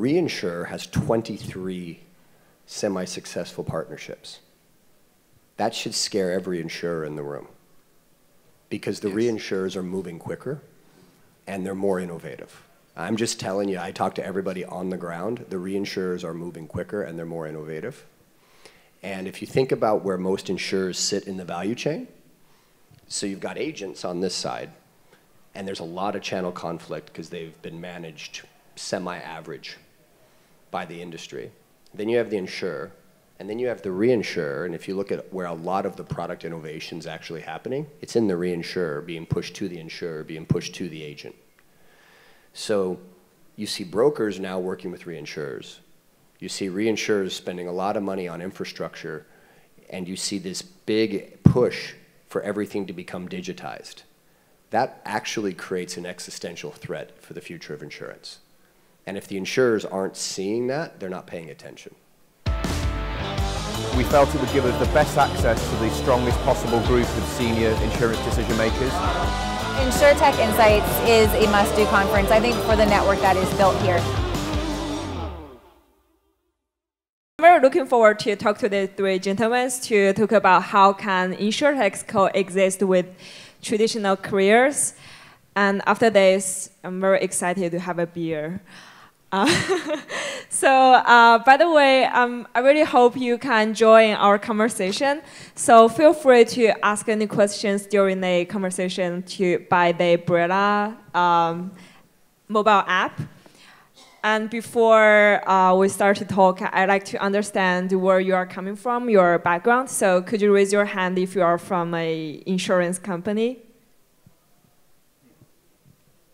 Reinsurer has 23 semi-successful partnerships. That should scare every insurer in the room because the yes. reinsurers are moving quicker and they're more innovative. I'm just telling you, I talk to everybody on the ground. The reinsurers are moving quicker and they're more innovative. And if you think about where most insurers sit in the value chain, so you've got agents on this side, and there's a lot of channel conflict because they've been managed semi-average by the industry. Then you have the insurer, and then you have the reinsurer, and if you look at where a lot of the product innovation is actually happening, it's in the reinsurer being pushed to the insurer, being pushed to the agent. So you see brokers now working with reinsurers. You see reinsurers spending a lot of money on infrastructure, and you see this big push for everything to become digitized. That actually creates an existential threat for the future of insurance. And if the insurers aren't seeing that, they're not paying attention we felt it would give us the best access to the strongest possible group of senior insurance decision makers. InsurTech Insights is a must-do conference, I think, for the network that is built here. I'm very looking forward to talk to the three gentlemen to talk about how can InsurTechs coexist with traditional carriers. And after this, I'm very excited to have a beer. Uh, so, uh, by the way, um, I really hope you can join our conversation. So feel free to ask any questions during the conversation to by the Brella um, mobile app. And before uh, we start to talk, I'd like to understand where you are coming from, your background. So could you raise your hand if you are from a insurance company?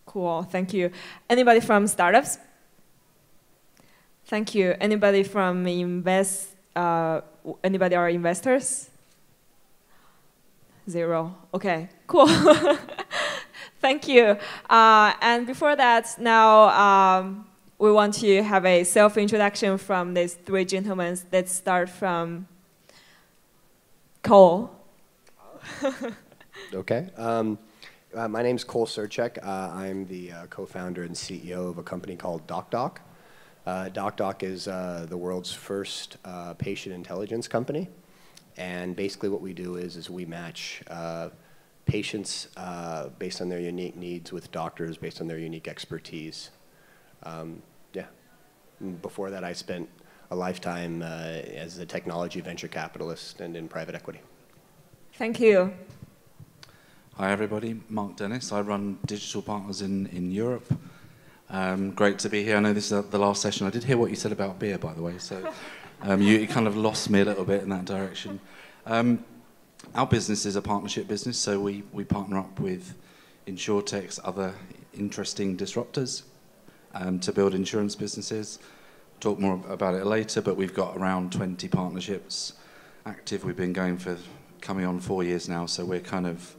Cool, thank you. Anybody from startups? Thank you. Anybody from invest? Uh, anybody are investors? Zero. Okay. Cool. Thank you. Uh, and before that, now um, we want to have a self-introduction from these three gentlemen. Let's start from Cole. okay. Um, uh, my name is Cole Sirucek. Uh, I'm the uh, co-founder and CEO of a company called DocDoc. Uh, DocDoc is uh, the world's first uh, patient intelligence company. And basically what we do is, is we match uh, patients uh, based on their unique needs with doctors based on their unique expertise. Um, yeah. Before that, I spent a lifetime uh, as a technology venture capitalist and in private equity. Thank you. Hi, everybody. Mark Dennis. I run digital partners in, in Europe. Um, great to be here. I know this is the last session. I did hear what you said about beer, by the way, so um, you, you, kind of lost me a little bit in that direction. Um, our business is a partnership business, so we, we partner up with InsurTechs, other interesting disruptors um, to build insurance businesses. Talk more about it later, but we've got around 20 partnerships active. We've been going for coming on four years now, so we're kind of,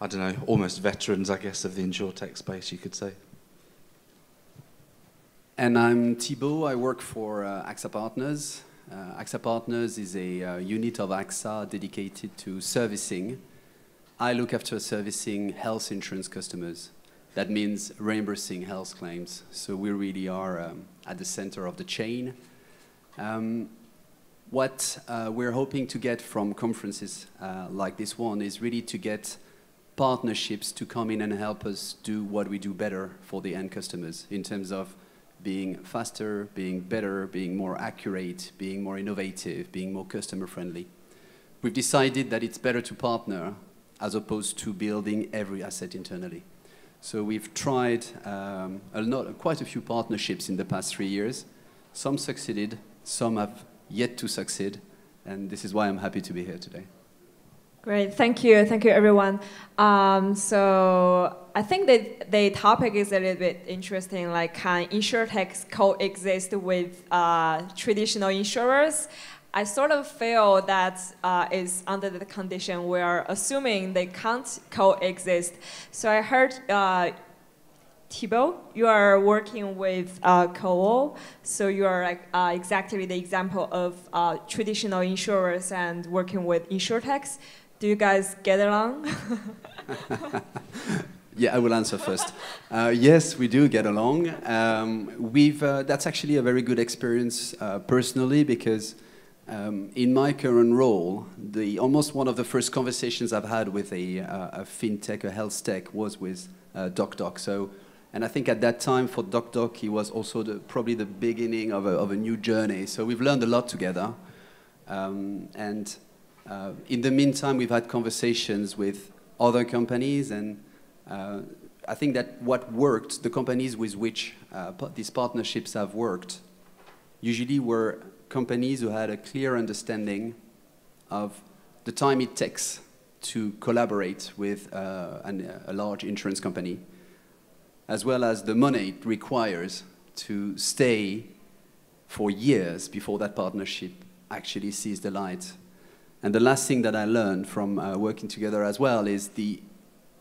I don't know, almost veterans, I guess, of the InsurTech space, you could say. And I'm Thibault. I work for uh, AXA Partners. Uh, AXA Partners is a uh, unit of AXA dedicated to servicing. I look after servicing health insurance customers. That means reimbursing health claims. So we really are um, at the center of the chain. Um, what uh, we're hoping to get from conferences uh, like this one is really to get partnerships to come in and help us do what we do better for the end customers in terms of being faster, being better, being more accurate, being more innovative, being more customer friendly. We've decided that it's better to partner as opposed to building every asset internally. So we've tried um, a quite a few partnerships in the past three years. Some succeeded, some have yet to succeed, and this is why I'm happy to be here today. Great, thank you, thank you everyone. Um, so I think that the topic is a little bit interesting, like can insurtechs coexist with uh, traditional insurers? I sort of feel that uh, is under the condition we're assuming they can't coexist. So I heard uh, you are working with uh, so you are uh, exactly the example of uh, traditional insurers and working with insurtechs. Do you guys get along? Yeah, I will answer first. Uh, yes, we do get along. Um, we've, uh, that's actually a very good experience uh, personally because um, in my current role, the, almost one of the first conversations I've had with a, uh, a fintech, a health tech, was with uh, DocDoc. So, and I think at that time for DocDoc, he was also the, probably the beginning of a, of a new journey. So we've learned a lot together. Um, and uh, in the meantime, we've had conversations with other companies and uh, I think that what worked, the companies with which uh, these partnerships have worked, usually were companies who had a clear understanding of the time it takes to collaborate with uh, an, a large insurance company, as well as the money it requires to stay for years before that partnership actually sees the light. And the last thing that I learned from uh, working together as well is the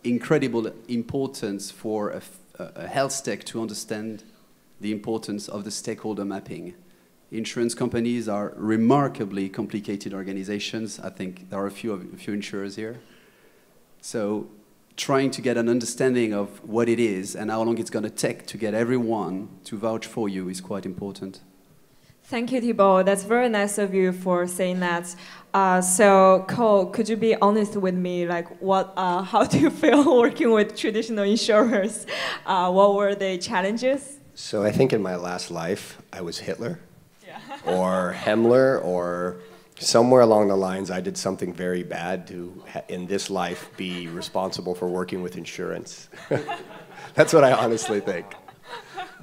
incredible importance for a, a health tech to understand the importance of the stakeholder mapping. Insurance companies are remarkably complicated organizations. I think there are a few, a few insurers here. So trying to get an understanding of what it is and how long it's going to take to get everyone to vouch for you is quite important. Thank you, Thibault. That's very nice of you for saying that. Uh, so, Cole, could you be honest with me? Like, what? Uh, how do you feel working with traditional insurers? Uh, what were the challenges? So, I think in my last life, I was Hitler, yeah. or Himmler, or somewhere along the lines, I did something very bad to, in this life, be responsible for working with insurance. That's what I honestly think.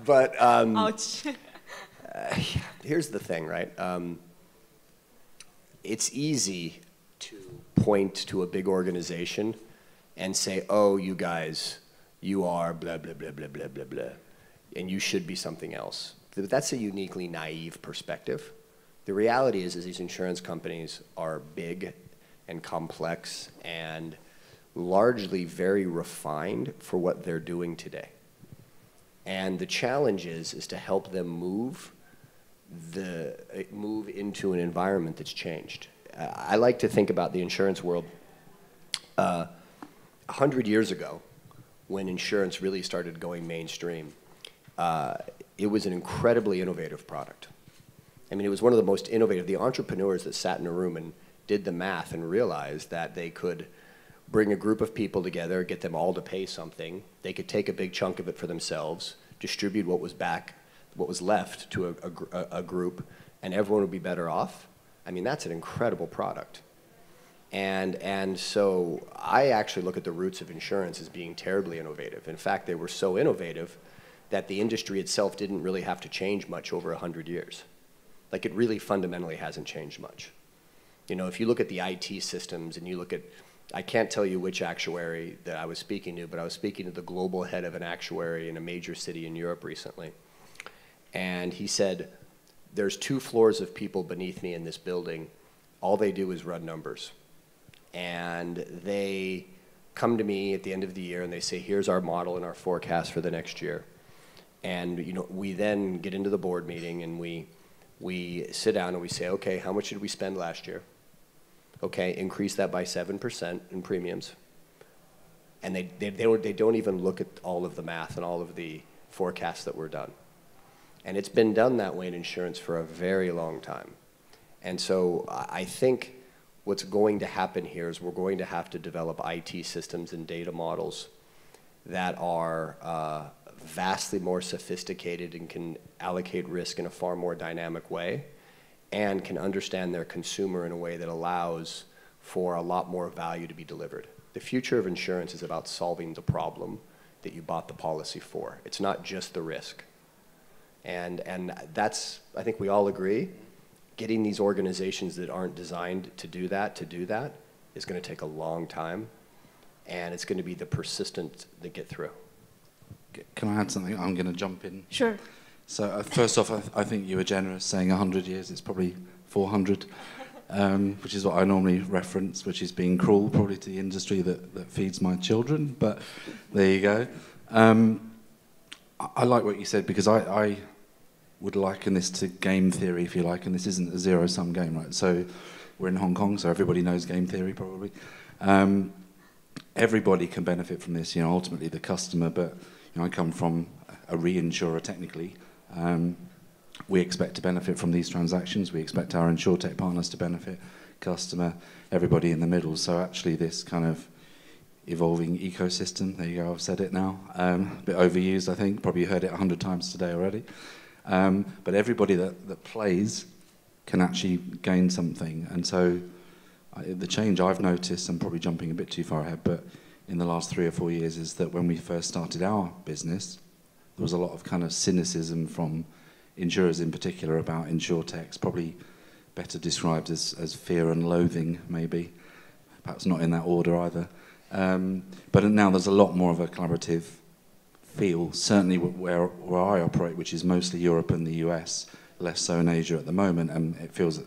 But um, ouch. Uh, here's the thing, right? Um, it's easy to point to a big organization and say, oh, you guys, you are blah, blah, blah, blah, blah, blah, blah, and you should be something else. But that's a uniquely naive perspective. The reality is, is these insurance companies are big and complex and largely very refined for what they're doing today. And the challenge is, is to help them move the move into an environment that's changed. I like to think about the insurance world. Uh, a uh, hundred years ago, when insurance really started going mainstream, uh, it was an incredibly innovative product. I mean, it was one of the most innovative. The entrepreneurs that sat in a room and did the math and realized that they could bring a group of people together, get them all to pay something. They could take a big chunk of it for themselves, distribute what was back what was left to a, a, a group, and everyone would be better off. I mean, that's an incredible product. And, and so I actually look at the roots of insurance as being terribly innovative. In fact, they were so innovative that the industry itself didn't really have to change much over 100 years. Like it really fundamentally hasn't changed much. You know, if you look at the IT systems and you look at, I can't tell you which actuary that I was speaking to, but I was speaking to the global head of an actuary in a major city in Europe recently and he said, there's two floors of people beneath me in this building. All they do is run numbers. And they come to me at the end of the year and they say, here's our model and our forecast for the next year. And you know, we then get into the board meeting and we, we sit down and we say, okay, how much did we spend last year? Okay, increase that by 7% in premiums. And they, they, they, don't, they don't even look at all of the math and all of the forecasts that were done. And it's been done that way in insurance for a very long time. And so I think what's going to happen here is we're going to have to develop IT systems and data models that are uh, vastly more sophisticated and can allocate risk in a far more dynamic way and can understand their consumer in a way that allows for a lot more value to be delivered. The future of insurance is about solving the problem that you bought the policy for. It's not just the risk. And, and that's, I think we all agree, getting these organizations that aren't designed to do that, to do that, is going to take a long time. And it's going to be the persistent that get through. Can I add something? I'm going to jump in. Sure. So uh, first off, I, th I, think you were generous saying 100 years. It's probably 400, um, which is what I normally reference, which is being cruel probably to the industry that, that feeds my children. But there you go. Um, I, I like what you said because I, I would liken this to game theory, if you like, and this isn't a zero-sum game, right? So we're in Hong Kong, so everybody knows game theory probably. Um, everybody can benefit from this. You know, ultimately the customer, but you know, I come from a reinsurer technically. Um, we expect to benefit from these transactions. We expect our insurtech partners to benefit, customer, everybody in the middle. So actually, this kind of evolving ecosystem. There you go. I've said it now. Um, a bit overused, I think. Probably heard it a hundred times today already. Um, but everybody that, that plays can actually gain something. And so I, the change I've noticed, I'm probably jumping a bit too far ahead, but in the last three or four years is that when we first started our business, there was a lot of kind of cynicism from insurers in particular about insurtechs, probably better described as, as fear and loathing, maybe. Perhaps not in that order either. Um, but now there's a lot more of a collaborative feel, certainly where, where I operate, which is mostly Europe and the US, less so in Asia at the moment, and it feels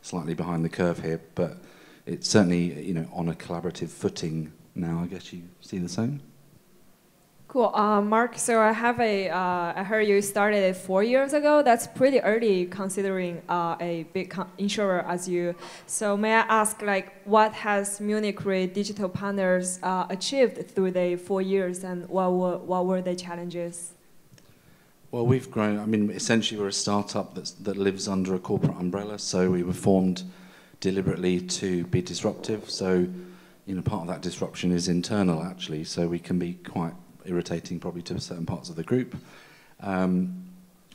slightly behind the curve here, but it's certainly you know on a collaborative footing now. I guess you see the same. Cool, uh, Mark. So I have a. Uh, I heard you started it four years ago. That's pretty early, considering uh, a big insurer as you. So may I ask, like, what has Munich Re Digital Partners uh, achieved through the four years, and what were what were the challenges? Well, we've grown. I mean, essentially, we're a startup that's, that lives under a corporate umbrella. So we were formed deliberately to be disruptive. So, you know, part of that disruption is internal, actually. So we can be quite irritating, probably to certain parts of the group. Um,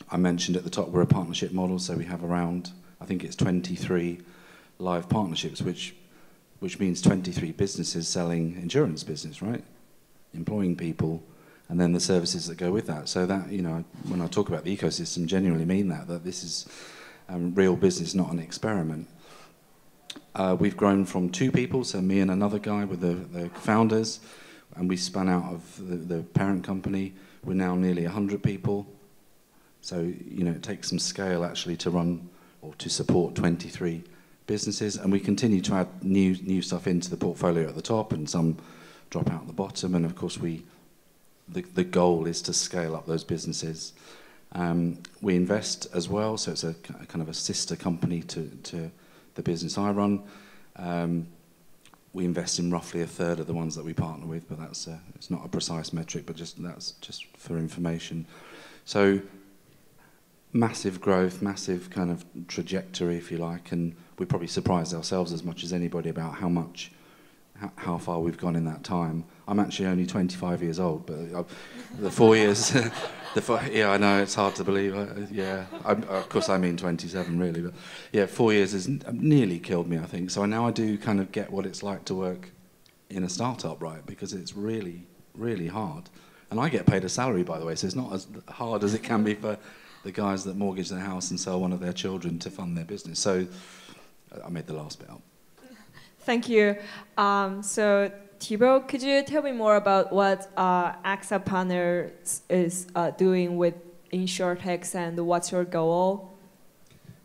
I mentioned at the top we're a partnership model, so we have around, I think it's 23 live partnerships, which which means 23 businesses selling insurance business, right? Employing people, and then the services that go with that. So that, you know, when I talk about the ecosystem, genuinely mean that, that this is um, real business, not an experiment. Uh, we've grown from two people, so me and another guy with the, the founders, and we spun out of the, the parent company. We're now nearly 100 people. So, you know, it takes some scale actually to run or to support 23 businesses. And we continue to add new, new stuff into the portfolio at the top and some drop out at the bottom. And of course, we, the, the goal is to scale up those businesses. Um, we invest as well, so it's a, a kind of a sister company to, to the business I run. Um, we invest in roughly a third of the ones that we partner with, but that's a, it's not a precise metric, but just that's just for information. So massive growth, massive kind of trajectory, if you like, and we probably surprised ourselves as much as anybody about how much how, far we've gone in that time. I'm actually only 25 years old, but uh, the four years The four, yeah, I know it's hard to believe. Uh, yeah, I, of course I mean 27 really, but yeah, four years has nearly killed me. I think so. Now I do kind of get what it's like to work in a startup, right? Because it's really, really hard, and I get paid a salary, by the way, so it's not as hard as it can be for the guys that mortgage their house and sell one of their children to fund their business. So I made the last bit up. Thank you. Um, so Thibault, could you tell me more about what uh, AXA Partners is uh, doing with InsurTechs and what's your goal?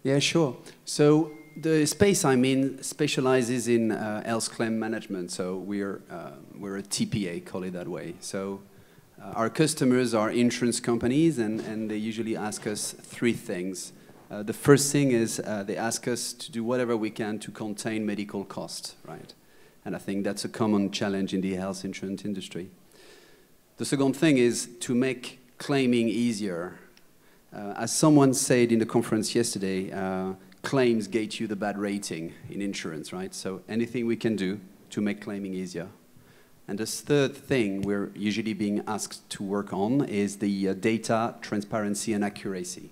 Yeah, sure. So the space I'm in specializes in uh, health claim management. So we're, uh, we're a TPA, call it that way. So uh, our customers are insurance companies, and, and they usually ask us three things. Uh, the first thing is uh, they ask us to do whatever we can to contain medical costs, right? And I think that's a common challenge in the health insurance industry. The second thing is to make claiming easier. Uh, as someone said in the conference yesterday, uh, claims get you the bad rating in insurance, right? So anything we can do to make claiming easier. And the third thing we're usually being asked to work on is the uh, data transparency and accuracy.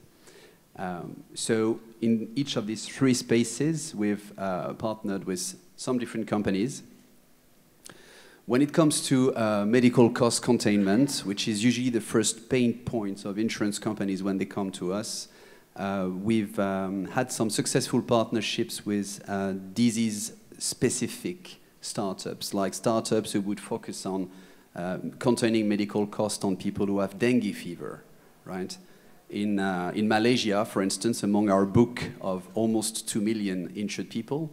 Um, so in each of these three spaces, we've uh, partnered with some different companies. When it comes to uh, medical cost containment, which is usually the first pain point of insurance companies when they come to us, uh, we've um, had some successful partnerships with uh, disease-specific startups, like startups who would focus on uh, containing medical cost on people who have dengue fever, right? In, uh, in Malaysia, for instance, among our book of almost 2 million injured people,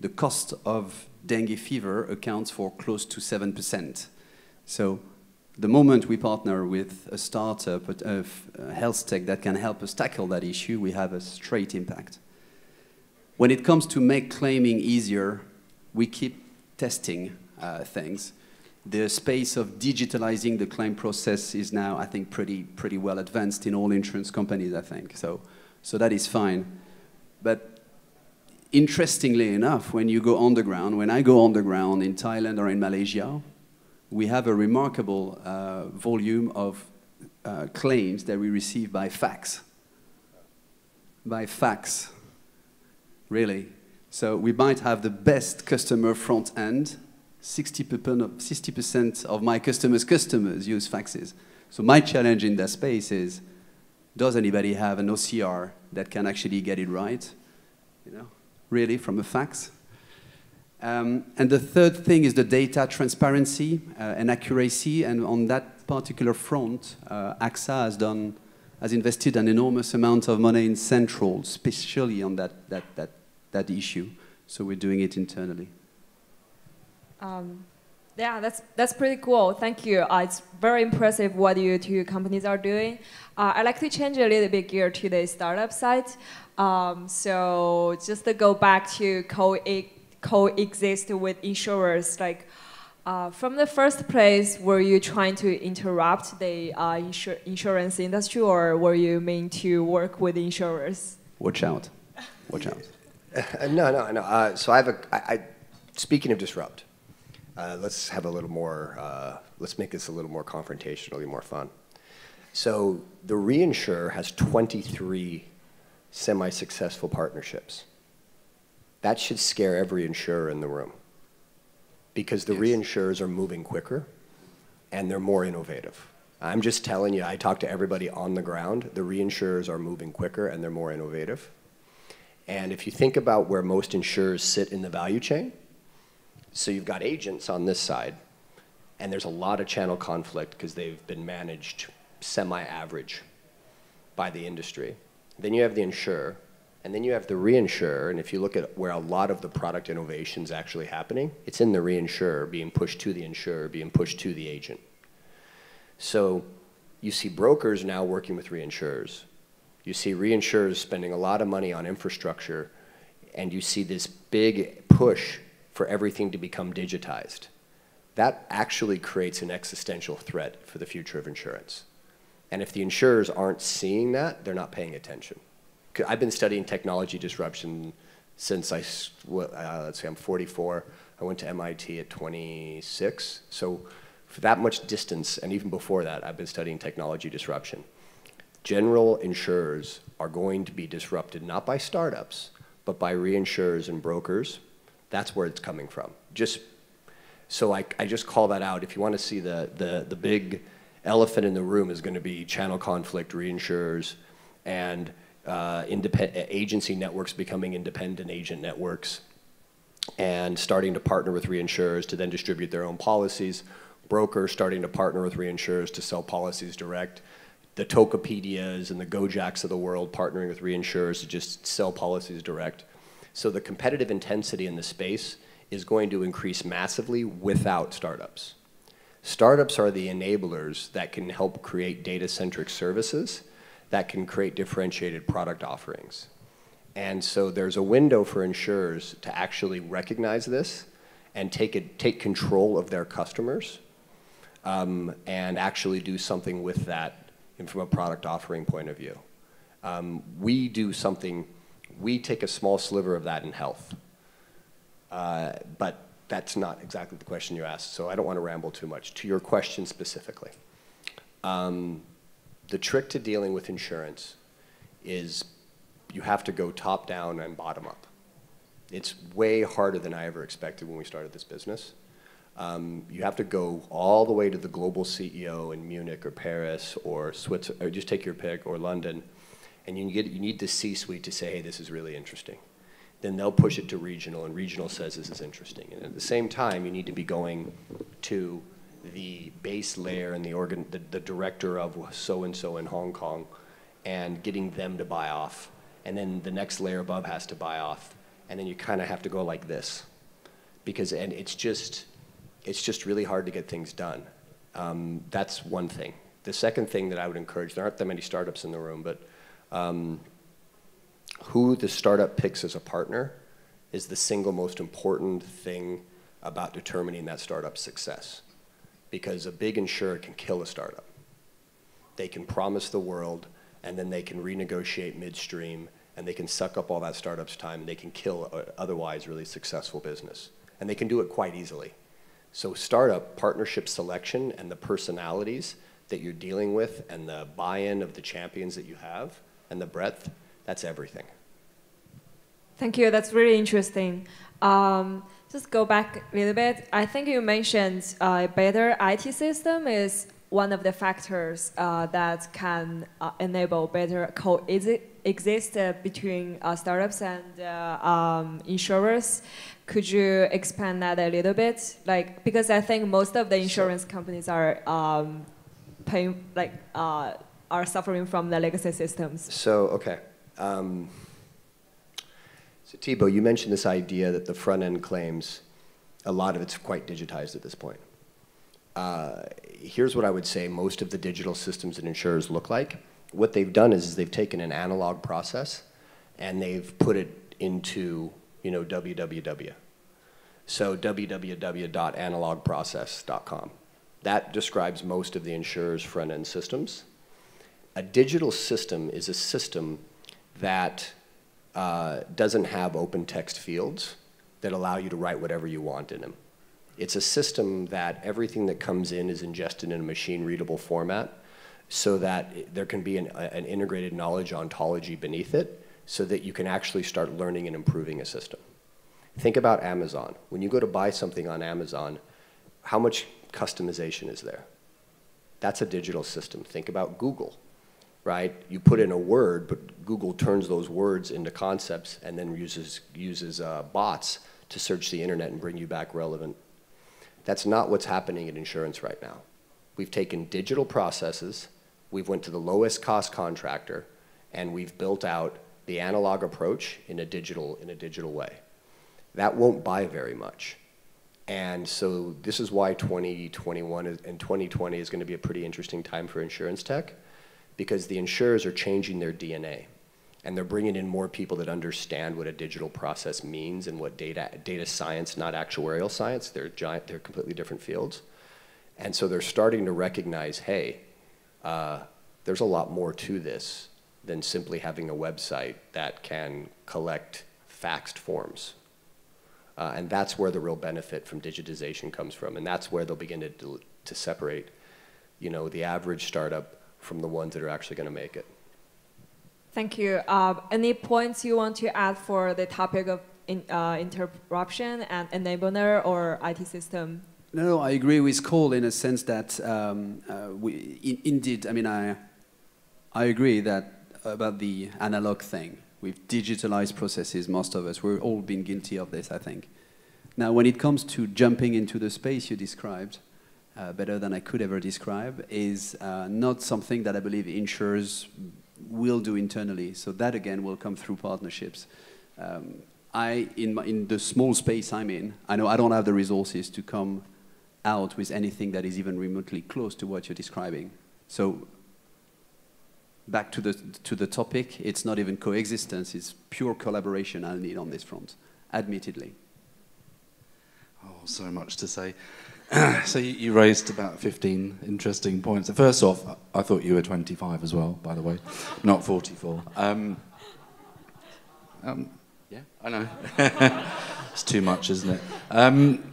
the cost of dengue fever accounts for close to 7%. So the moment we partner with a startup, a, health tech that can help us tackle that issue, we have a straight impact. When it comes to make claiming easier, we keep testing uh, things. The space of digitalizing the claim process is now, I think, pretty, pretty well advanced in all insurance companies, I think. So, so that is fine. But interestingly enough, when you go underground, when I go underground in Thailand or in Malaysia, we have a remarkable uh, volume of uh, claims that we receive by fax. By fax, really. So we might have the best customer front end 60% of my customers' customers use faxes. So my challenge in that space is, does anybody have an OCR that can actually get it right? You know, really from a fax? Um, and the third thing is the data transparency uh, and accuracy. And on that particular front, uh, AXA has done, has invested an enormous amount of money in Central, especially on that, that, that, that issue. So we're doing it internally. Um, yeah, that's that's pretty cool. Thank you. Uh, it's very impressive what you two companies are doing. Uh, I'd like to change a little bit gear to the startup side. Um, so just to go back to co coexist with insurers, like uh, from the first place, were you trying to interrupt the uh, insur insurance industry, or were you meant to work with insurers? Watch out! Watch out! no, no, no. Uh, so I have a. I, I, speaking of disrupt. Uh, let's have a little more, uh, let's make this a little more confrontational, more fun. So the reinsurer has 23 semi-successful partnerships. That should scare every insurer in the room because the yes. reinsurers are moving quicker and they're more innovative. I'm just telling you, I talk to everybody on the ground, the reinsurers are moving quicker and they're more innovative. And if you think about where most insurers sit in the value chain, so you've got agents on this side, and there's a lot of channel conflict because they've been managed semi-average by the industry. Then you have the insurer, and then you have the reinsurer, and if you look at where a lot of the product innovation is actually happening, it's in the reinsurer being pushed to the insurer, being pushed to the agent. So you see brokers now working with reinsurers. You see reinsurers spending a lot of money on infrastructure, and you see this big push for everything to become digitized. That actually creates an existential threat for the future of insurance. And if the insurers aren't seeing that, they're not paying attention. I've been studying technology disruption since I, uh, let's say I'm 44. I went to MIT at 26. So for that much distance, and even before that, I've been studying technology disruption. General insurers are going to be disrupted not by startups, but by reinsurers and brokers that's where it's coming from. Just so I, I just call that out. If you want to see the, the, the big elephant in the room is going to be channel conflict, reinsurers, and uh, agency networks becoming independent agent networks, and starting to partner with reinsurers to then distribute their own policies, brokers starting to partner with reinsurers to sell policies direct, the Tokopedias and the Gojeks of the world partnering with reinsurers to just sell policies direct. So the competitive intensity in the space is going to increase massively without startups. Startups are the enablers that can help create data-centric services that can create differentiated product offerings. And so there's a window for insurers to actually recognize this and take, it, take control of their customers um, and actually do something with that from a product offering point of view. Um, we do something we take a small sliver of that in health. Uh, but that's not exactly the question you asked, so I don't want to ramble too much. To your question specifically, um, the trick to dealing with insurance is you have to go top down and bottom up. It's way harder than I ever expected when we started this business. Um, you have to go all the way to the global CEO in Munich or Paris or Switzerland, or just take your pick, or London, and you, get, you need the C-suite to say, hey, this is really interesting. Then they'll push it to regional, and regional says this is interesting. And at the same time, you need to be going to the base layer and the, organ, the, the director of so-and-so in Hong Kong and getting them to buy off. And then the next layer above has to buy off. And then you kind of have to go like this. Because, and it's just, it's just really hard to get things done. Um, that's one thing. The second thing that I would encourage, there aren't that many startups in the room, but um, who the startup picks as a partner is the single most important thing about determining that startup's success. because a big insurer can kill a startup. They can promise the world, and then they can renegotiate midstream, and they can suck up all that startup's time, and they can kill a otherwise really successful business. And they can do it quite easily. So startup partnership selection and the personalities that you're dealing with and the buy-in of the champions that you have and the breadth, that's everything. Thank you. That's really interesting. Um, just go back a little bit. I think you mentioned uh, better IT system is one of the factors uh, that can uh, enable better coexist uh, between uh, startups and uh, um, insurers. Could you expand that a little bit? Like, because I think most of the insurance companies are um, paying, like, are suffering from the legacy systems. So, okay. Um, so Thibault, you mentioned this idea that the front end claims, a lot of it's quite digitized at this point. Uh, here's what I would say most of the digital systems that insurers look like. What they've done is, is they've taken an analog process and they've put it into you know, www. So www.analogprocess.com. That describes most of the insurer's front end systems. A digital system is a system that uh, doesn't have open text fields that allow you to write whatever you want in them. It's a system that everything that comes in is ingested in a machine readable format so that there can be an, an integrated knowledge ontology beneath it so that you can actually start learning and improving a system. Think about Amazon. When you go to buy something on Amazon, how much customization is there? That's a digital system. Think about Google right? You put in a word, but Google turns those words into concepts and then uses, uses uh, bots to search the internet and bring you back relevant. That's not what's happening in insurance right now. We've taken digital processes, we've went to the lowest cost contractor, and we've built out the analog approach in a digital, in a digital way. That won't buy very much. And so this is why 2021 and 2020 is going to be a pretty interesting time for insurance tech because the insurers are changing their DNA and they're bringing in more people that understand what a digital process means and what data data science, not actuarial science. They're giant. They're completely different fields, and so they're starting to recognize, hey, uh, there's a lot more to this than simply having a website that can collect faxed forms. Uh, and that's where the real benefit from digitization comes from, and that's where they'll begin to to separate, you know, the average startup from the ones that are actually going to make it. Thank you. Uh, any points you want to add for the topic of in, uh, interruption and enabler or IT system? No, I agree with Cole in a sense that um, uh, we, in, indeed, I mean, I, I agree that about the analog thing. We've digitalized processes, most of us. We've all been guilty of this, I think. Now, when it comes to jumping into the space you described, uh, better than I could ever describe, is uh, not something that I believe insurers will do internally. So that again will come through partnerships. Um, I, in, my, in the small space I'm in, I know I don't have the resources to come out with anything that is even remotely close to what you're describing. So back to the, to the topic, it's not even coexistence, it's pure collaboration I'll need on this front, admittedly. Oh, so much to say. so you, you, raised about 15 interesting points. First off, I thought you were 25 as well, by the way, not 44. Um, um, yeah, I know. it's too much, isn't it? Um,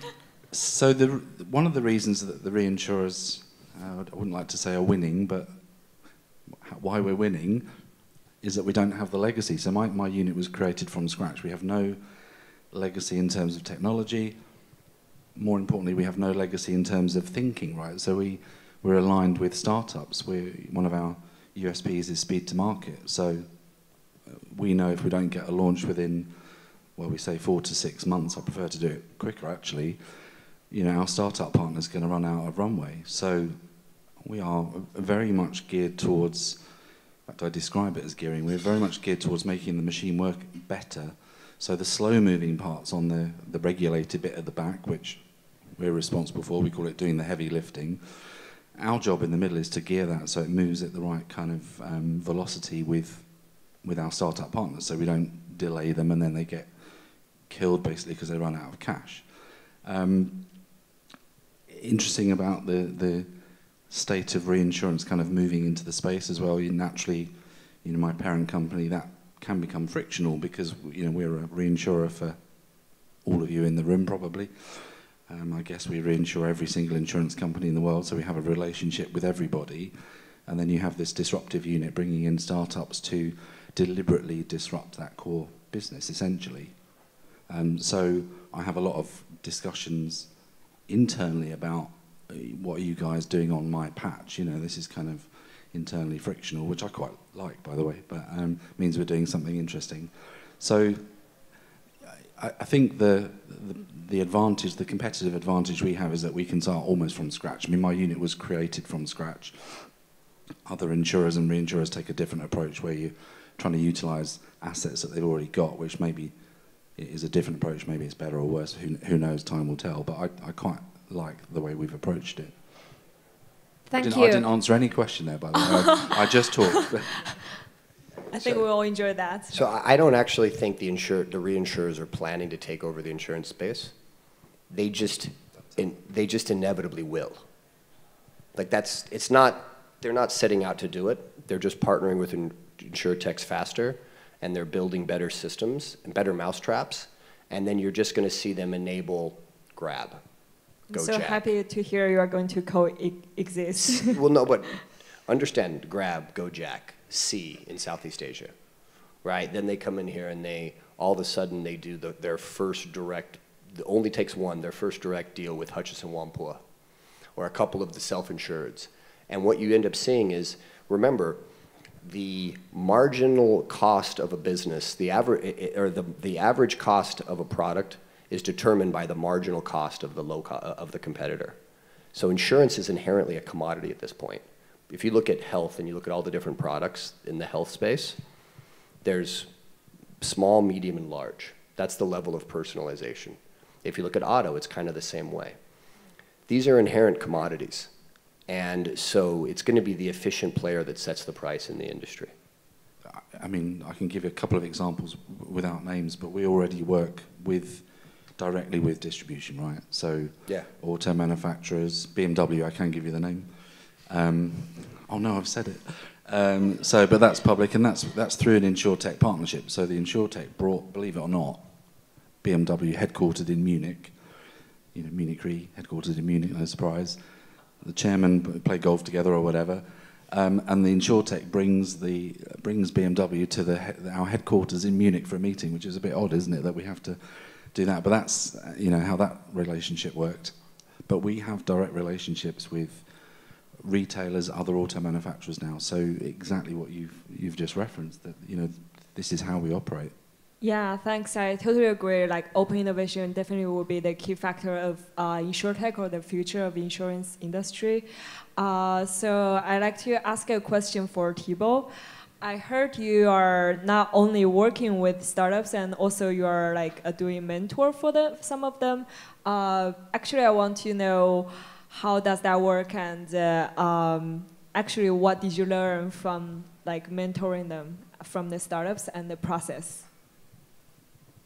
so the, one of the reasons that the reinsurers, uh, I wouldn't like to say are winning, but why we're winning is that we don't have the legacy. So my, my unit was created from scratch. We have no legacy in terms of technology more importantly, we have no legacy in terms of thinking, right? So we, we're aligned with startups. We're, one of our USPs is speed to market. So uh, we know if we don't get a launch within, well, we say four to six months, I prefer to do it quicker actually, you know, our startup partner's going to run out of runway. So we are very much geared towards, in fact, I describe it as gearing, we're very much geared towards making the machine work better so the slow moving parts on the, the regulated bit at the back, which we're responsible for, we call it doing the heavy lifting. Our job in the middle is to gear that so it moves at the right kind of um, velocity with, with our startup partners so we don't delay them and then they get killed basically because they run out of cash. Um, interesting about the, the state of reinsurance kind of moving into the space as well. You naturally, you know, my parent company, that can become frictional because, you know, we're a reinsurer for all of you in the room probably. Um, I guess we reinsure every single insurance company in the world, so we have a relationship with everybody. And then you have this disruptive unit bringing in startups to deliberately disrupt that core business, essentially. Um, so I have a lot of discussions internally about uh, what are you guys doing on my patch. You know, this is kind of internally frictional, which I quite like, by the way, but um, means we're doing something interesting. So I, I think the, the, the advantage, the competitive advantage we have is that we can start almost from scratch. I mean, my unit was created from scratch. Other insurers and reinsurers take a different approach where you're trying to utilize assets that they've already got, which maybe is a different approach. Maybe it's better or worse. Who, who knows? Time will tell. But I, I quite like the way we've approached it. Thank I didn't, you. I didn't answer any question there, by the way. I, I just talked. I think we all enjoy that. So I don't actually think the insur- the reinsurers are planning to take over the insurance space. They just, in, they just inevitably will. Like that's, it's not, they're not setting out to do it. They're just partnering with in- insurtechs faster, and they're building better systems and better mousetraps. And then you're just going to see them enable Grab, I'm so Gojek. happy to hear you are going to coexist. well, no, but understand Grab, Gojek, Sea in Southeast Asia, right? Then they come in here and they all of a sudden they do the, their first direct. Only takes one. Their first direct deal with Hutchison Whampoa, or a couple of the self-insureds, and what you end up seeing is remember. The marginal cost of a business, the average, or the, the average cost of a product is determined by the marginal cost of the low co- of the competitor. So insurance is inherently a commodity at this point. If you look at health and you look at all the different products in the health space, there's small, medium, and large. That's the level of personalization. If you look at auto, it's kind of the same way. These are inherent commodities. And so it's going to be the efficient player that sets the price in the industry. I mean, I can give you a couple of examples without names, but we already work with directly with distribution, right? So, Yeah. auto manufacturers, BMW, I can give you the name. Um, oh no, I've said it. Um, so, but that's public, and that's that's through an InsurTech partnership. So the InsurTech brought, believe it or not, BMW headquartered in Munich. You know, Munich Re headquartered in Munich, no surprise. The chairman play golf together or whatever. Um, and the InsurTech brings the brings BMW to the our headquarters in Munich for a meeting, which is a bit odd, isn't it, that we have to do that? But that's you know how that relationship worked. But we have direct relationships with retailers, other auto manufacturers now. So exactly what you've you've just referenced that you know this is how we operate. Yeah, thanks. I totally agree. Like open innovation definitely will be the key factor of uh, insurtech or the future of insurance industry. Uh, so I'd like to ask a question for Thibault. I heard you are not only working with startups and also you are like uh, doing mentor for the, some of them. Uh, actually, I want to know how does that work and uh, um, actually what did you learn from like mentoring them from the startups and the process?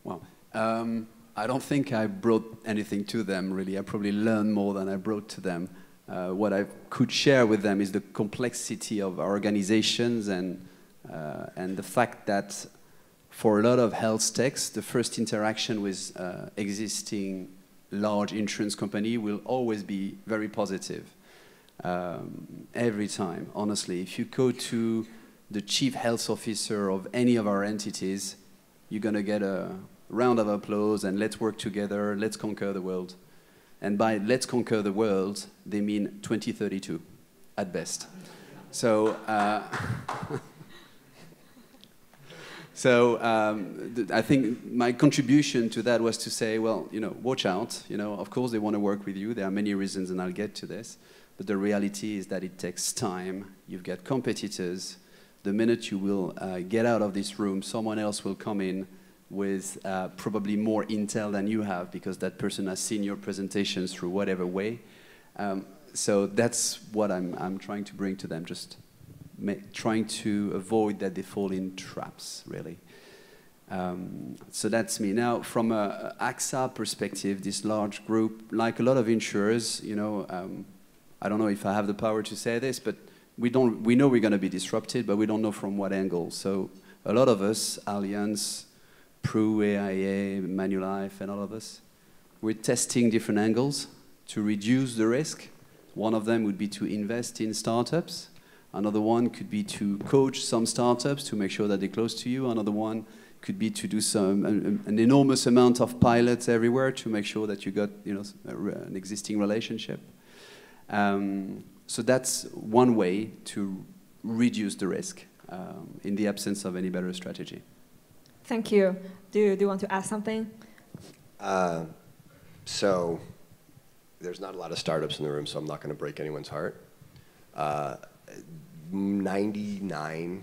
Well, um, I don't think I brought anything to them really. I probably learned more than I brought to them. Uh, what I could share with them is the complexity of our organizations and uh, and the fact that for a lot of health techs, the first interaction with uh, existing large insurance company will always be very positive. Um, every time, honestly, if you go to the chief health officer of any of our entities, you're going to get a round of applause and let's work together, let's conquer the world. And by let's conquer the world, they mean 2032 at best. So, uh, so um, I think my contribution to that was to say, well, you know, watch out. You know, of course they want to work with you. There are many reasons, and I'll get to this. But the reality is that it takes time. You've got competitors. The minute you will uh, get out of this room, someone else will come in with uh, probably more intel than you have because that person has seen your presentations through whatever way. Um, so that's what I'm, I'm trying to bring to them, just trying to avoid that they fall in traps, really. Um, so that's me. Now, from a, AXA perspective, this large group, like a lot of insurers, you know, um, I don't know if I have the power to say this, but we don't. We know we're going to be disrupted, but we don't know from what angle. So a lot of us, Allianz, Pru, AIA, Manulife, and all of us, we're testing different angles to reduce the risk. One of them would be to invest in startups. Another one could be to coach some startups to make sure that they're close to you. Another one could be to do some an, an enormous amount of pilots everywhere to make sure that you got you know an existing relationship. Um, so that's one way to reduce the risk um, in the absence of any better strategy. Thank you. Do you, do you want to add something? Uh, so there's not a lot of startups in the room, so I'm not going to break anyone's heart. Uh, 99%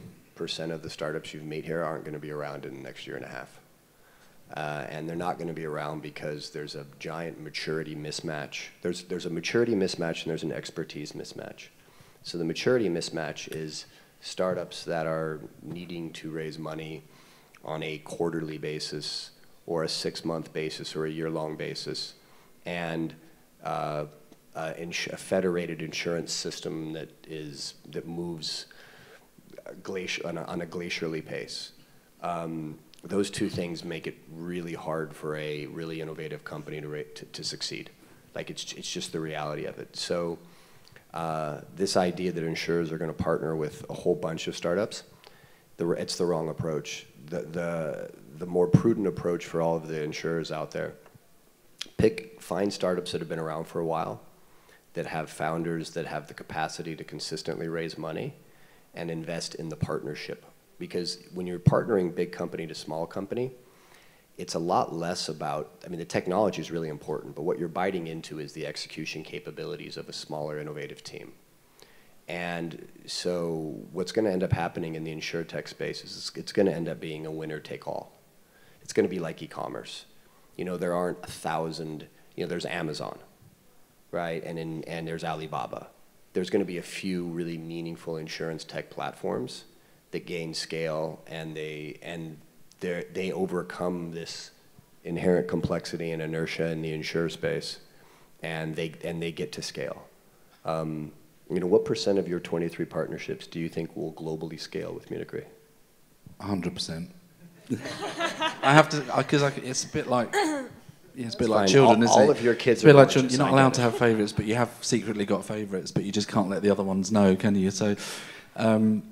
of the startups you've made here aren't going to be around in the next year and a half. Uh, and they're not going to be around because there's a giant maturity mismatch. There's, there's a maturity mismatch and there's an expertise mismatch. So the maturity mismatch is startups that are needing to raise money on a quarterly basis or a six-month basis or a year-long basis, and uh, a, a, federated insurance system that is that moves glacier on a, on a pace. Um, those two things make it really hard for a really innovative company to, to, to succeed. Like it's, it's just the reality of it. So uh, this idea that insurers are going to partner with a whole bunch of startups, the, it's the wrong approach. The, the, the more prudent approach for all of the insurers out there, pick, find startups that have been around for a while, that have founders that have the capacity to consistently raise money, and invest in the partnership because when you're partnering big company to small company, it's a lot less about, I mean, the technology is really important, but what you're biting into is the execution capabilities of a smaller, innovative team. And so what's going to end up happening in the tech space is it's going to end up being a winner take all. It's going to be like e-commerce. You know, there aren't a thousand, you know, there's Amazon, right? And, in, and there's Alibaba. There's going to be a few really meaningful insurance tech platforms that gain scale and they and they overcome this inherent complexity and inertia in the insure space, and they and they get to scale. Um, you know, what percent of your 23 partnerships do you think will globally scale with Munich Re? 100 percent. I have to because it's a bit like. Yeah, it's a bit like children, all, isn't all of your kids it's a bit like children. You're not allowed to have favourites, but you have secretly got favourites, but you just can't let the other ones know, can you? So, um,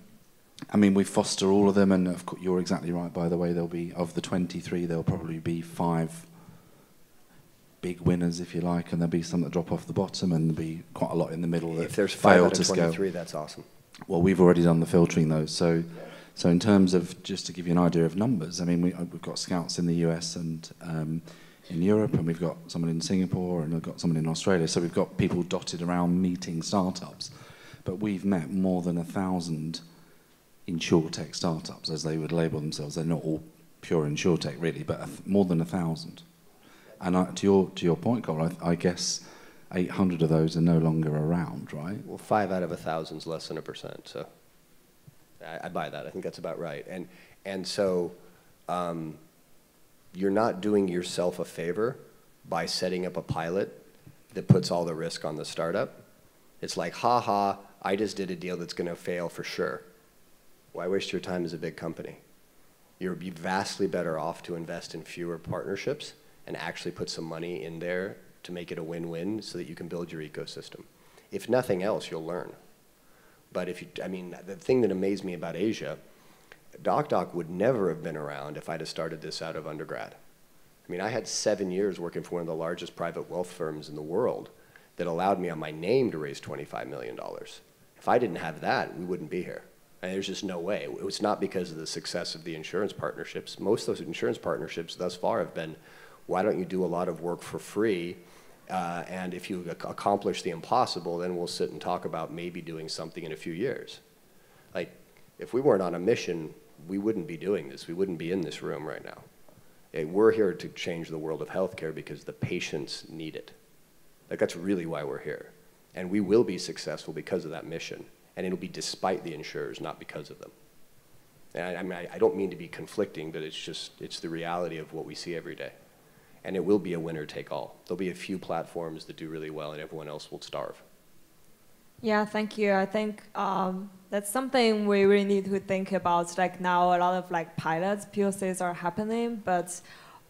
I mean, we foster all of them, and of course, you're exactly right. By the way, there'll be of the 23, there'll probably be five big winners, if you like, and there'll be some that drop off the bottom, and there'll be quite a lot in the middle that if there's five fail to of 23, scale. that's awesome. Well, we've already done the filtering though, so so in terms of just to give you an idea of numbers, I mean, we, have got scouts in the US and um, in Europe, and we've got someone in Singapore, and we've got someone in Australia. So we've got people dotted around meeting startups, but we've met more than a thousand insurtech startups, as they would label themselves. They're not all pure insurtech, really, but more than a thousand. And I, to your to your point, Cole, I, I, guess 800 of those are no longer around, right? Well, five out of a thousand is less than a percent, so I, I, buy that. I think that's about right. And and so um, you're not doing yourself a favor by setting up a pilot that puts all the risk on the startup. It's like, ha ha, I just did a deal that's going to fail for sure. Why waste your time as a big company? You'd be vastly better off to invest in fewer partnerships and actually put some money in there to make it a win-win so that you can build your ecosystem. If nothing else, you'll learn. But if you, I mean, the thing that amazed me about Asia, DocDoc would never have been around if I'd have started this out of undergrad. I mean, I had seven years working for one of the largest private wealth firms in the world that allowed me on my name to raise $25 million. If I didn't have that, we wouldn't be here. And there's just no way. It was not because of the success of the insurance partnerships. Most of those insurance partnerships thus far have been, why don't you do a lot of work for free? Uh, and if you accomplish the impossible, then we'll sit and talk about maybe doing something in a few years. Like, if we weren't on a mission, we wouldn't be doing this. We wouldn't be in this room right now. We're here to change the world of healthcare because the patients need it. Like, that's really why we're here. And we will be successful because of that mission and it'll be despite the insurers, not because of them. And I, I mean, I, I don't mean to be conflicting, but it's just, it's the reality of what we see every day. And it will be a winner take all. There'll be a few platforms that do really well, and everyone else will starve. Yeah, thank you. I think um, that's something we really need to think about. Like now, a lot of like pilots, POCs are happening, but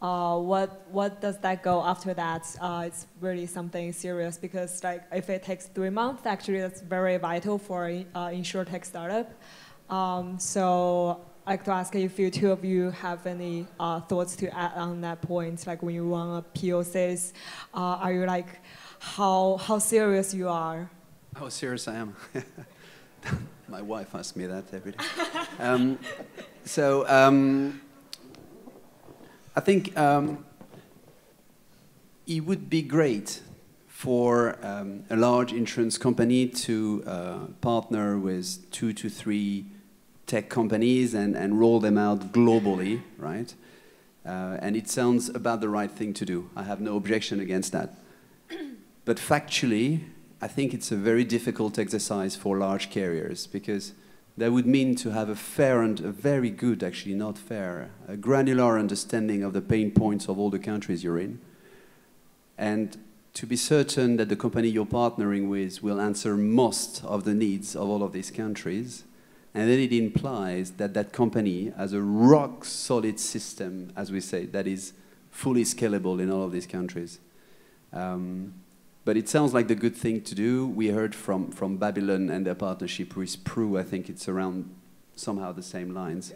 uh, what what does that go after that? Uh, it's really something serious because like if it takes three months, actually that's very vital for an uh, tech startup. Um, so I'd like to ask if you two of you have any uh, thoughts to add on that point. Like when you run a POCs, uh, are you like how how serious you are? How serious I am. My wife asks me that every day. um, so um, I think um, it would be great for um, a large insurance company to uh, partner with two to three tech companies and, and roll them out globally, right? Uh, and it sounds about the right thing to do. I have no objection against that. But factually, I think it's a very difficult exercise for large carriers because that would mean to have a fair and a very good, actually not fair, a granular understanding of the pain points of all the countries you're in. And to be certain that the company you're partnering with will answer most of the needs of all of these countries. And then it implies that that company has a rock solid system, as we say, that is fully scalable in all of these countries. Um, but it sounds like the good thing to do. We heard from, from Babylon and their partnership with Pru. I think it's around somehow the same lines.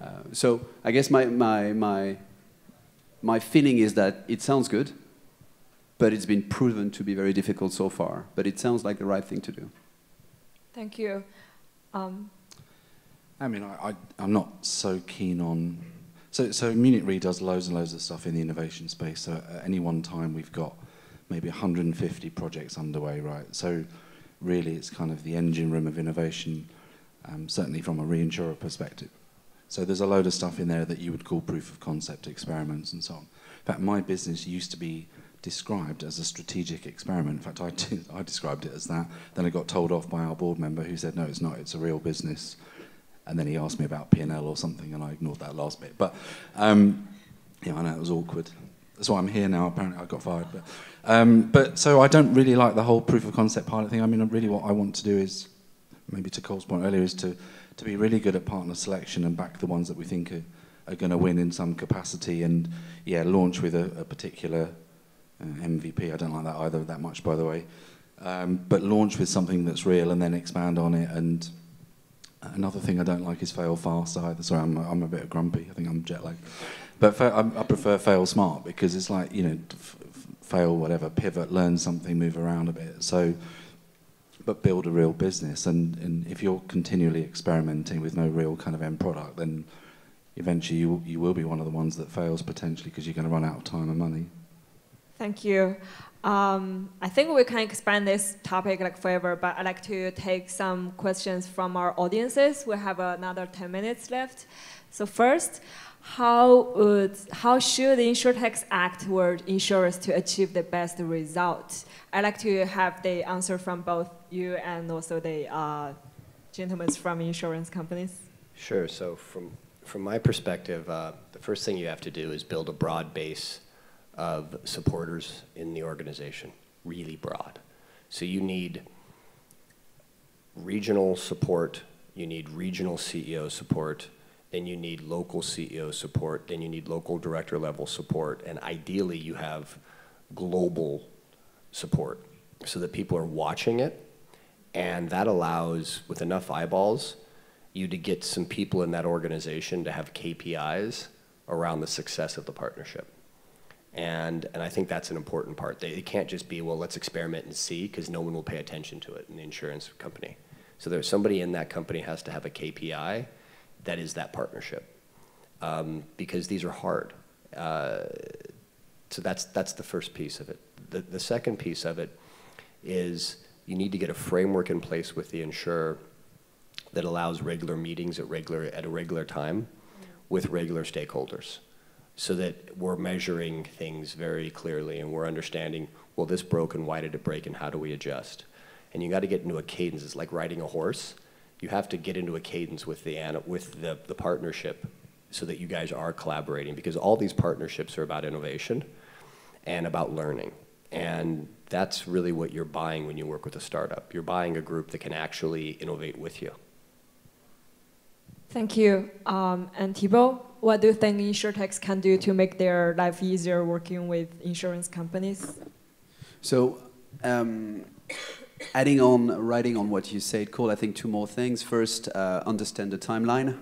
Uh, so I guess my, my, my, my feeling is that it sounds good, but it's been proven to be very difficult so far. But it sounds like the right thing to do. Thank you. Um, I mean, I, I, I'm not so keen on. So, so Munich Re does loads and loads of stuff in the innovation space. So at any one time, we've got maybe 150 projects underway, right? So really it's kind of the engine room of innovation, um, certainly from a reinsurer perspective. So there's a load of stuff in there that you would call proof of concept experiments and so on. In fact, my business used to be described as a strategic experiment. In fact, I, I described it as that. Then I got told off by our board member who said, no, it's not, it's a real business. And then he asked me about P&L or something, and I ignored that last bit. But um, yeah, I know it was awkward. That's why I'm here now. Apparently, I got fired. But, um, but so I don't really like the whole proof of concept pilot thing. I mean, really, what I want to do is, maybe to Cole's point earlier, is to to be really good at partner selection and back the ones that we think are, are going to win in some capacity, and yeah, launch with a, a particular uh, MVP. I don't like that either that much, by the way. Um, but launch with something that's real and then expand on it. And another thing I don't like is fail fast either. Sorry, I'm, I'm a bit grumpy. I think I'm jet lagged. But I, I prefer fail smart because it's like, you know, fail, whatever, pivot, learn something, move around a bit. So, but build a real business. And, and if you're continually experimenting with no real kind of end product, then eventually you, you will be one of the ones that fails potentially because you're going to run out of time and money. Thank you. Um, I think we can expand this topic like forever, but I'd like to take some questions from our audiences. We have another 10 minutes left. So first, how would how should the insurtechs act toward insurers to achieve the best result? I'd like to have the answer from both you and also the uh, gentlemen from insurance companies. Sure. So from from my perspective, uh, the first thing you have to do is build a broad base of supporters in the organization, really broad. So you need regional support, you need regional CEO support, then you need local CEO support, then you need local director level support, and ideally you have global support so that people are watching it, and that allows, with enough eyeballs, you to get some people in that organization to have KPIs around the success of the partnership. And, and I think that's an important part. They, it can't just be, well, let's experiment and see, because no one will pay attention to it in the insurance company. So there's somebody in that company has to have a KPI that is that partnership. Um, because these are hard. Uh, so that's, that's the first piece of it. The, the second piece of it is you need to get a framework in place with the insurer that allows regular meetings at, regular, at a regular time with regular stakeholders so that we're measuring things very clearly and we're understanding, well, this broke and why did it break and how do we adjust? And you got to get into a cadence. It's like riding a horse You have to get into a cadence with the, with the, the partnership so that you guys are collaborating because all these partnerships are about innovation and about learning. And that's really what you're buying when you work with a startup. You're buying a group that can actually innovate with you. Thank you. Um, and Thibault, what do you think insurtechs can do to make their life easier working with insurance companies? So, um, adding on, writing on what you said, Cole, I think two more things. First, uh, understand the timeline.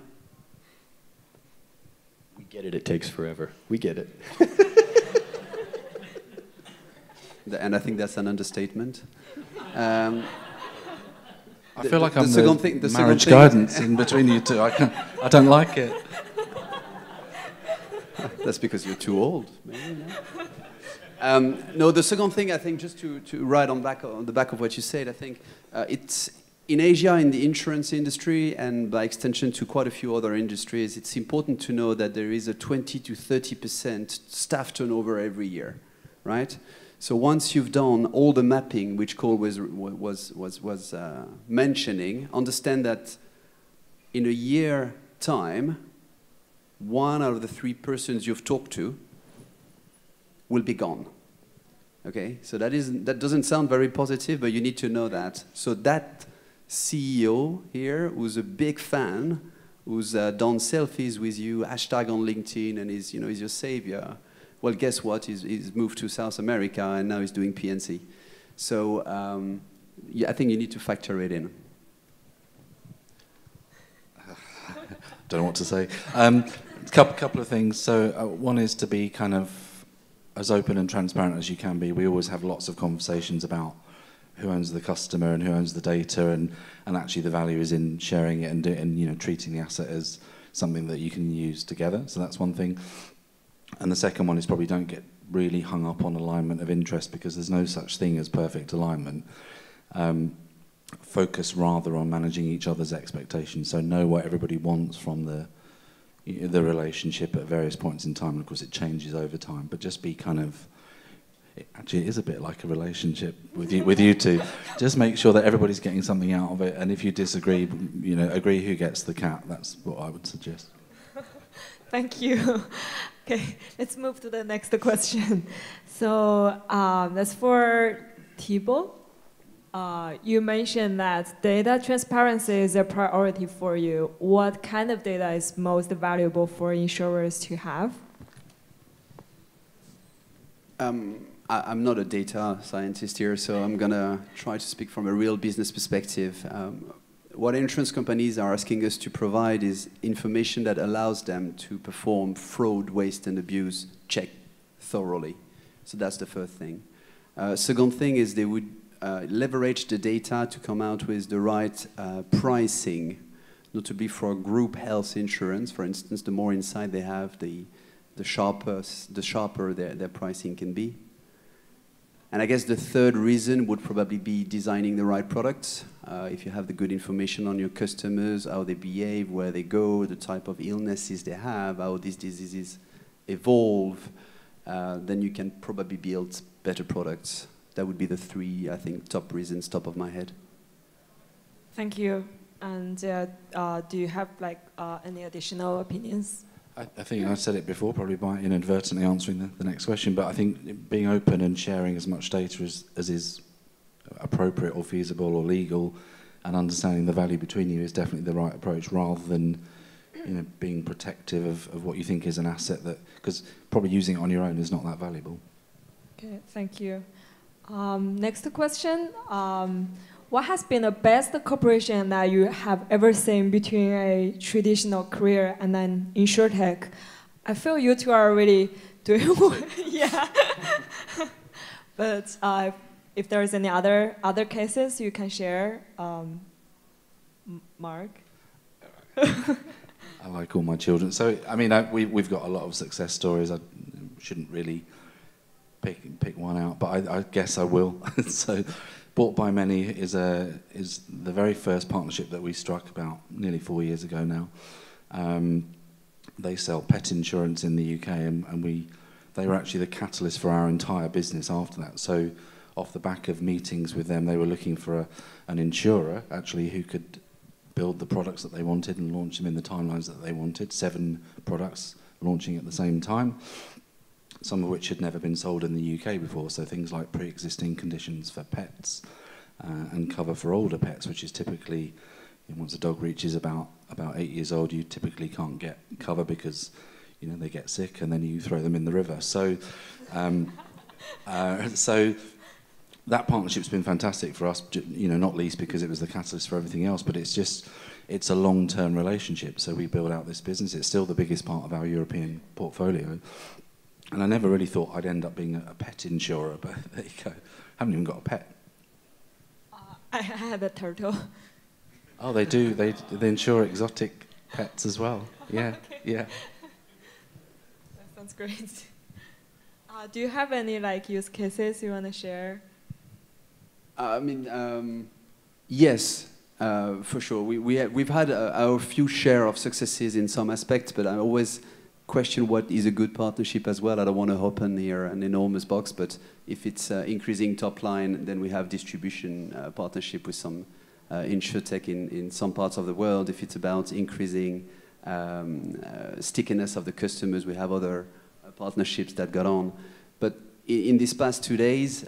We get it, it takes forever. We get it. and I think that's an understatement. Um, I feel like the I'm the, second thing- the second marriage thing- guidance in between you two. I, can, I don't like it. That's because you're too old. Maybe, no? Um, no, the second thing I think, just to, to write on, back, on the back of what you said, I think uh, it's in Asia, in the insurance industry, and by extension to quite a few other industries, it's important to know that there is a 20 to 30 percent staff turnover every year, right? So once you've done all the mapping, which Cole was was was was uh, mentioning, understand that in a year time, one out of the three persons you've talked to will be gone. Okay, so that is that doesn't sound very positive, but you need to know that. So that CEO here, who's a big fan, who's uh, done selfies with you, hashtag on LinkedIn, and is you know is your savior. Well, guess what? He's, he's moved to South America and now he's doing P&C. So um, yeah, I think you need to factor it in. don't know what to say. Um, couple, couple of things. So uh, one is to be kind of as open and transparent as you can be. We always have lots of conversations about who owns the customer and who owns the data, and, and actually the value is in sharing it and, and you know treating the asset as something that you can use together. So that's one thing. And the second one is probably don't get really hung up on alignment of interest because there's no such thing as perfect alignment. Um, focus rather on managing each other's expectations. So know what everybody wants from the the relationship at various points in time. And of course, it changes over time. But just be kind of it actually is a bit like a relationship with you with you two. Just make sure that everybody's getting something out of it. And if you disagree, you know, agree who gets the cat. That's what I would suggest. Thank you. Okay, let's move to the next question. So um, that's for Thibault. Uh, you mentioned that data transparency is a priority for you. What kind of data is most valuable for insurers to have? Um, I, am not a data scientist here, so I'm going to try to speak from a real business perspective. Um, what insurance companies are asking us to provide is information that allows them to perform fraud, waste, and abuse check thoroughly. So that's the first thing. Uh, second thing is they would uh, leverage the data to come out with the right uh, pricing, notably for group health insurance. For instance, the more insight they have, the, the sharper, the sharper their, their pricing can be. And I guess the third reason would probably be designing the right products. Uh, if you have the good information on your customers, how they behave, where they go, the type of illnesses they have, how these diseases evolve, uh, then you can probably build better products. That would be the three, I think, top reasons, top of my head. Thank you. And uh, uh, do you have like uh, any additional opinions? I, I think I said it before, probably by inadvertently answering the, the next question, but I think being open and sharing as much data as, as is appropriate or feasible or legal and understanding the value between you is definitely the right approach rather than you know, being protective of, of what you think is an asset that, because probably using it on your own is not that valuable. Okay, thank you. Um, next question. Um, what has been the best cooperation that you have ever seen between a traditional carrier and an insurtech? I feel you two are really doing yeah. but uh, if there's any other other cases you can share, um, Mark. I like all my children. So, I mean, I, we, we've got a lot of success stories. I shouldn't really pick, pick one out, but I, I guess I will. so, Bought by Many is, a, is the very first partnership that we struck about nearly four years ago now. Um, they sell pet insurance in the UK, and, and we, they were actually the catalyst for our entire business after that. So, off the back of meetings with them, they were looking for a, an insurer actually who could build the products that they wanted and launch them in the timelines that they wanted. Seven products launching at the same time, some of which had never been sold in the UK before. So things like pre-existing conditions for pets uh, and cover for older pets, which is typically you know, once a dog reaches about about eight years old, you typically can't get cover because you know they get sick and then you throw them in the river. So. Um, uh, so that partnership's been fantastic for us, you know, not least because it was the catalyst for everything else, but it's just, it's a long-term relationship. So we build out this business. It's still the biggest part of our European portfolio. And I never really thought I'd end up being a, a pet insurer, but there you go. I haven't even got a pet. Uh, I had a turtle. Oh, they do. They, they insure exotic pets as well. Yeah, okay. yeah. That sounds great. Uh, do you have any like use cases you want to share? I mean, um, yes, uh, for sure. We, we we've had uh, our few share of successes in some aspects, but I always question what is a good partnership as well. I don't want to open here an enormous box, but if it's uh, increasing top line, then we have distribution uh, partnership with some uh, insurtech in, in some parts of the world. If it's about increasing um, uh, stickiness of the customers, we have other partnerships that got on. But in, in these past two days,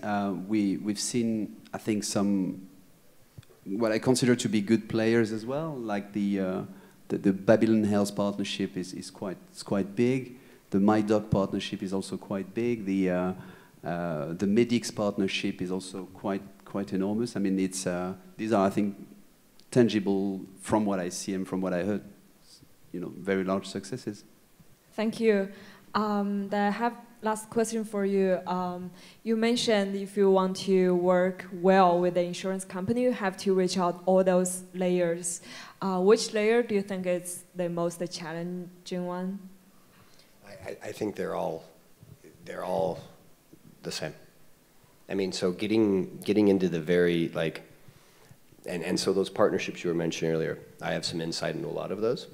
we, we've seen I think some what I consider to be good players as well, like the uh, the, the, Babylon Health partnership is, is quite is quite big. The MyDoc partnership is also quite big. The uh, uh, the Medix partnership is also quite quite enormous. I mean, it's uh, these are I think tangible from what I see and from what I heard. You know, very large successes. Thank you. Um, I have last question for you. Um, you mentioned if you want to work well with the insurance company, you have to reach out all those layers. Uh, which layer do you think is the most challenging one? I, I think they're all they're all the same. I mean, so getting getting into the very like, and and so those partnerships you were mentioning earlier, I have some insight into a lot of those.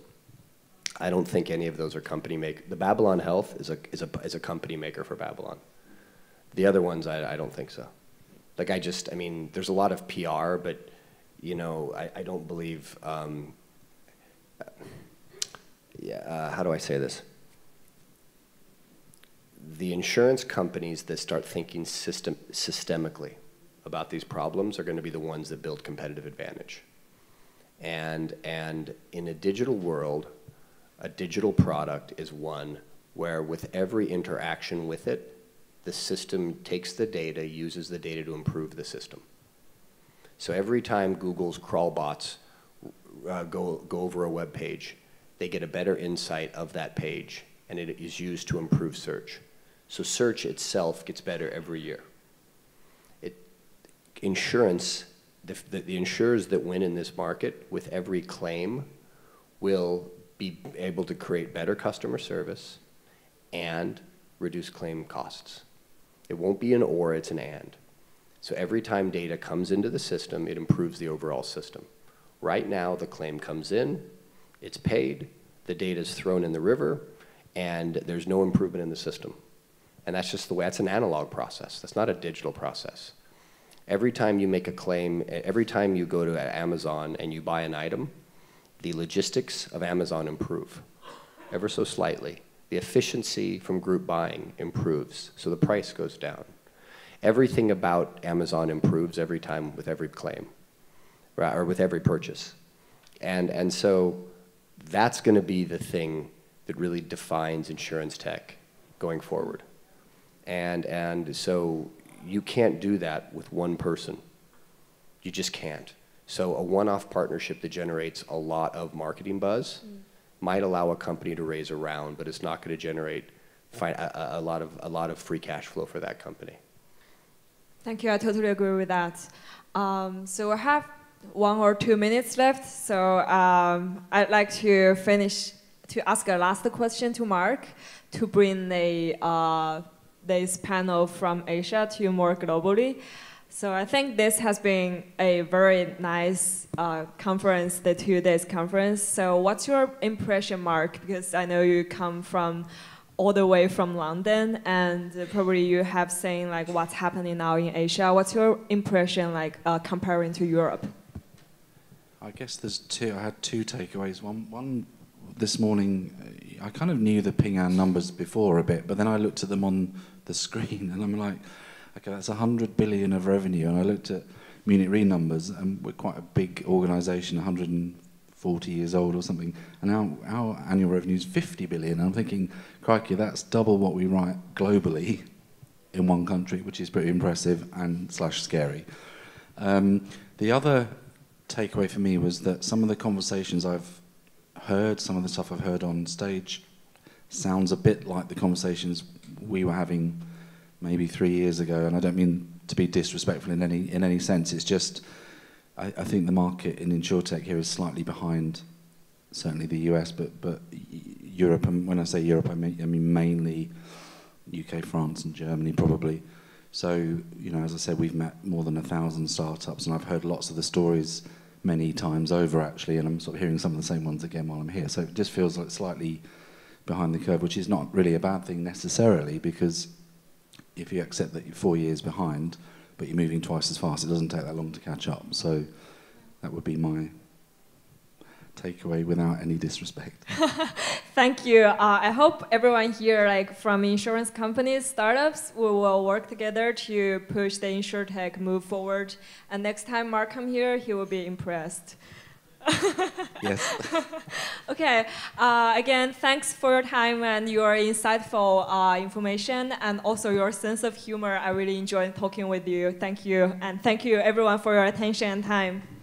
I don't think any of those are company make. The Babylon Health is a is a is a company maker for Babylon. The other ones, I, I don't think so. Like I just, I mean, there's a lot of PR, but you know, I, I don't believe. Um, yeah, uh, how do I say this? The insurance companies that start thinking system systemically about these problems are going to be the ones that build competitive advantage. And and in a digital world a digital product is one where with every interaction with it, the system takes the data, uses the data to improve the system. So every time Google's crawl bots uh, go, go over a web page, they get a better insight of that page, and it is used to improve search. So search itself gets better every year. It, insurance, the, the, the insurers that win in this market with every claim will be able to create better customer service and reduce claim costs. It won't be an or, it's an and. So every time data comes into the system, it improves the overall system. Right now, the claim comes in, it's paid, the data is thrown in the river, and there's no improvement in the system. And that's just the way, that's an analog process. That's not a digital process. Every time you make a claim, every time you go to Amazon and you buy an item, the logistics of Amazon improve ever so slightly. The efficiency from group buying improves, so the price goes down. Everything about Amazon improves every time with every claim, or with every purchase. And, and so that's going to be the thing that really defines insurance tech going forward. And, and so you can't do that with one person. You just can't. So a one-off partnership that generates a lot of marketing buzz mm. might allow a company to raise a round, but it's not going to generate a, a, lot of a lot of free cash flow for that company. Thank you. I totally agree with that. Um, so I have one or two minutes left. So um, I'd like to finish to ask a last question to Mark to bring the uh, this panel from Asia to more globally. So I think this has been a very nice uh, conference, the two days conference. So what's your impression, Mark? Because I know you come from all the way from London, and probably you have seen like what's happening now in Asia. What's your impression like uh, comparing to Europe? I guess there's two. I had two takeaways. One, one this morning, I kind of knew the Ping An numbers before a bit, but then I looked at them on the screen, and I'm like, okay, that's 100 billion of revenue, and I looked at Munich Re numbers, and we're quite a big organisation, 140 years old or something, and our, our annual revenue is 50 billion. And I'm thinking, crikey, that's double what we write globally in one country, which is pretty impressive and slash scary. Um, the other takeaway for me was that some of the conversations I've heard, some of the stuff I've heard on stage, sounds a bit like the conversations we were having maybe three years ago. And I don't mean to be disrespectful in any in any sense. It's just I, I think the market in insurtech here is slightly behind, certainly the US, but but Europe. And when I say Europe, I mean I mean mainly UK, France, and Germany probably. So, you know, as I said, we've met more than a thousand startups, and I've heard lots of the stories many times over actually, and I'm sort of hearing some of the same ones again while I'm here. So it just feels like slightly behind the curve, which is not really a bad thing necessarily, because if you accept that you're four years behind, but you're moving twice as fast, it doesn't take that long to catch up. So that would be my takeaway without any disrespect. Thank you. Uh, I hope everyone here, like from insurance companies, startups, we will work together to push the insurtech move forward. And next time Mark come here, he will be impressed. Yes. okay. Uh, again, thanks for your time and your insightful uh, information and also your sense of humor. I really enjoyed talking with you. Thank you. And thank you everyone for your attention and time.